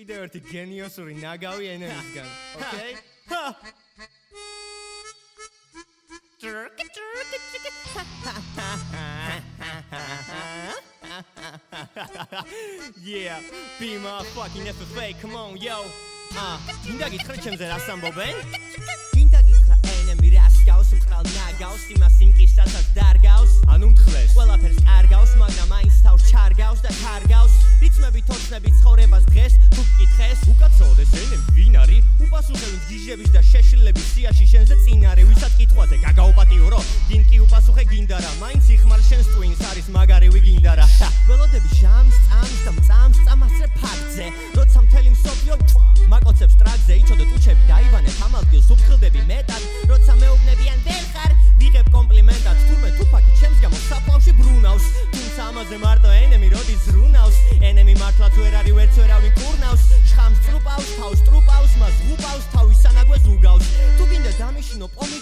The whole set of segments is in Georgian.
Კიდევ ერთი გენიოსური ნაგავი ენერგისგან. Okay? yeah, be my fucking FFA, come on, yo. Ah, მინდა გითხრა ჩემზე რას ამბობენ? მინდა გითხრა ენემი რას გავს მყრალ ნაგავს იმას იმკისაც დარგავს ანუ მთხრეს ყველაფერს კარგავს მაგრამ მაინც თავს ჩარგავს და კარგავს რიცმები თოცნები ცხოვრებას გიჟების და შეშლილების სიაში შენზე წინარე ვისაც კითხვაზე გაგაუპატიურო გინ კი უპასუხე გინდა რა? მაინც იხმარ შენს ტვინს არის მაგარი ვიგინდა რა? ველოდები ჟამს წამს და წამს წამასრე ფაქტზე. როცა მთელი მსოფლიო მაკოცებს ტრაგზე იცოდე ტუჩები დაიბანე თამალგილს უფხილდები მეტად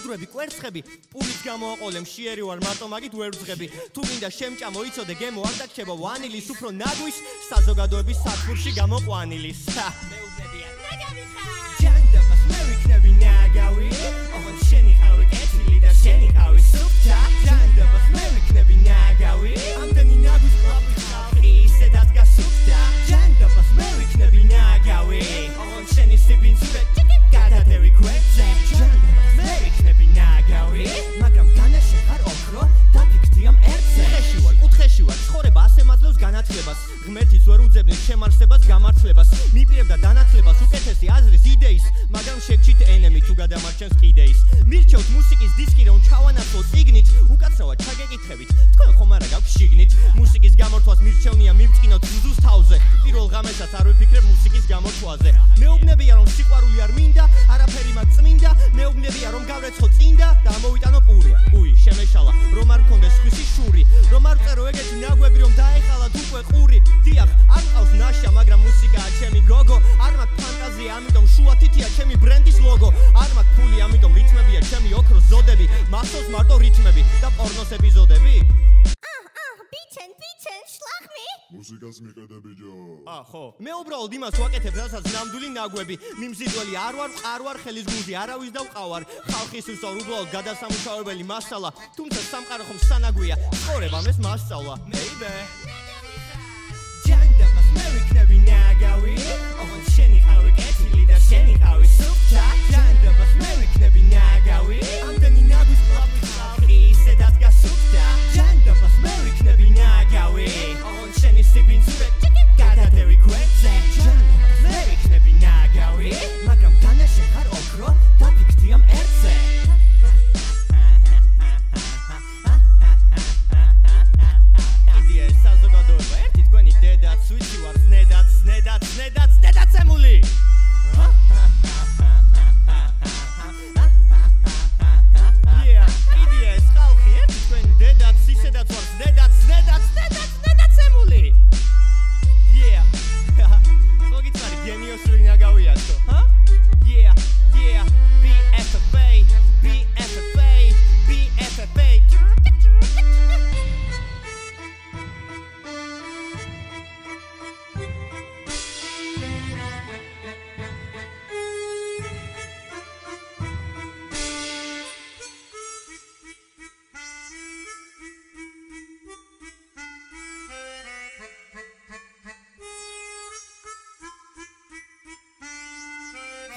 პომიდრები კვერცხები. პულის გამოაყოლე მშიერი ვარ მარტო მაგით ვერ ვძღები თუ გინდა შემჭამო იცოდე გემო არ დაგჭება ვანილის უფრო ნაგვის საზოგადოების საფურში გამოყვანილის მეუბნებიან განათლებას ღმერთიც ვერ უძებნის შემარსებას გამართლებას მიპირებდა დანათლებას უკეთესი აზრის იდეის მაგრამ შეგჩით ენემი თუ გადამარჩენს კიდეის. მირჩევთ მუსიკის დისკი რომ ჩავანაცვლო ციგნით უკაცრავად ჩაგეკითხებით. თქვენ ხომ არა გაქვთ შიგნით? მუსიკის გამორთვას მირჩევნია მივწკინოთ ზუზუს თავზე. პირველ ღამესაც არ ვიფიქრებ მუსიკის გამორთვაზე. მეუბნებია რომ სიყვარული არ მინდა უკვე ყური დიახ არ ყავს ნაშა მაგრამ მუსიკაა ჩემი გოგო. არ მაქვს ფანტაზია ამიტომ შუათითია ჩემი ბრენდის ლოგო. არ მაქვს ფული ამიტომ რითმებია ჩემი ოქროს ზოდები მასოს მარტო რითმები და პორნოს ეპიზოდები. ბიჩენ ბიჩენ შლახმი მუსიკას მიყედე ბიჭო ა ხო მე უბრალოდ იმას ვაკეთებ რასაც ნამდვილი ნაგვები. მიმზიდველი არ ვარ არ ვარ ხელის გუნდი არავის და ვყავარ. ხალხის უსწორ უბრალოდ გადასამუშავებელი მასალა თუმცა სამყარო ხომ სანაგვია. სწორება მეს მასწავლა baby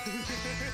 Yeah.